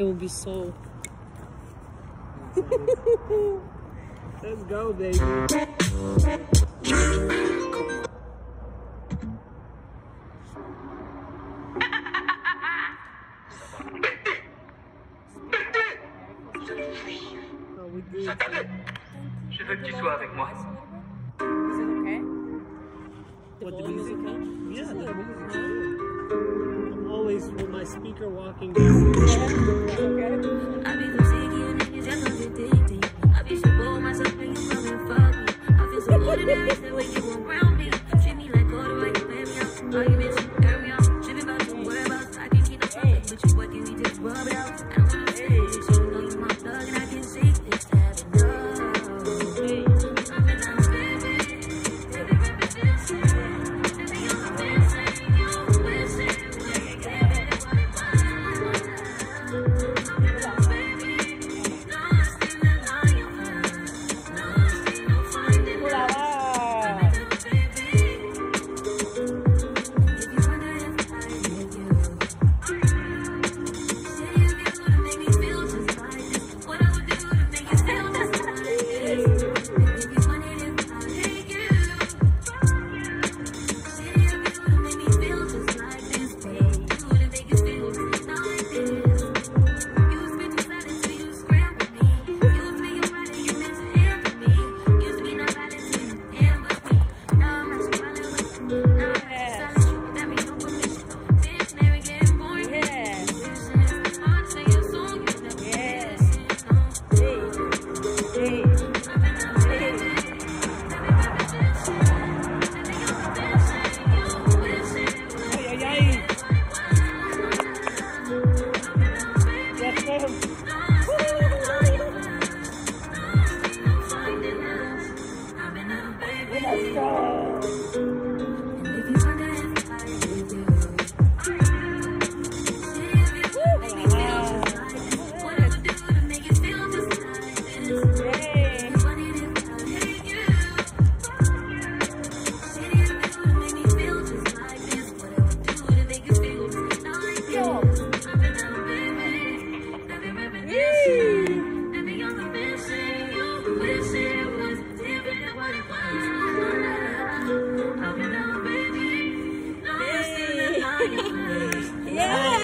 It will be so. Let's go, baby. Oh. Je veux que tu sois avec moi. Is it okay? What, the music? okay? Yeah, the music's you're walking down the Oh.